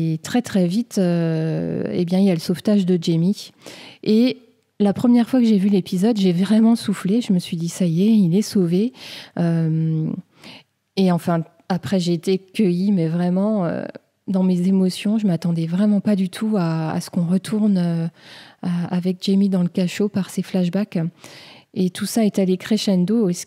Et très très vite, euh, eh bien, il y a le sauvetage de Jamie. Et la première fois que j'ai vu l'épisode, j'ai vraiment soufflé. Je me suis dit, ça y est, il est sauvé. Euh, et enfin, après, j'ai été cueillie, mais vraiment euh, dans mes émotions. Je m'attendais vraiment pas du tout à, ce qu'on retourne avec Jamie dans le cachot par ses flashbacks. Et tout ça est allé crescendo, ce